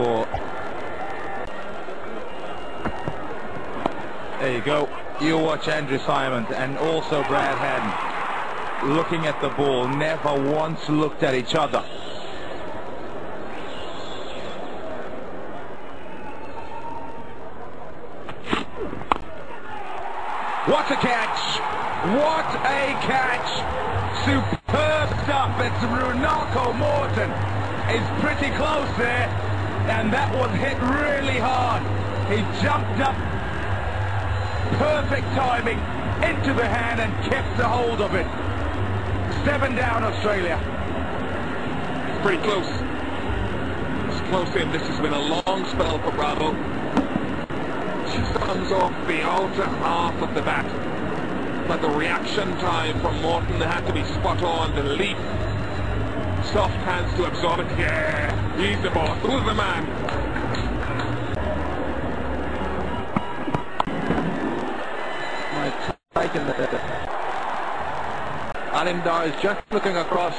for. There you go. You watch Andrew Symonds and also Brad Haddin looking at the ball, never once looked at each other. What a catch! What a catch! Superb stuff. It's Runako Morton. It's pretty close there, and that was hit really hard. He jumped up, perfect timing, into the hand and kept the hold of it. Seven down, Australia. It's pretty close. It's close in. This has been a long spell for Bravo. She comes off the outer half of the bat. But the reaction time from Morton had to be spot on. The leap. Soft hands to absorb it. Yeah, he's the boss. Who's the man? Aleem Dar is just looking across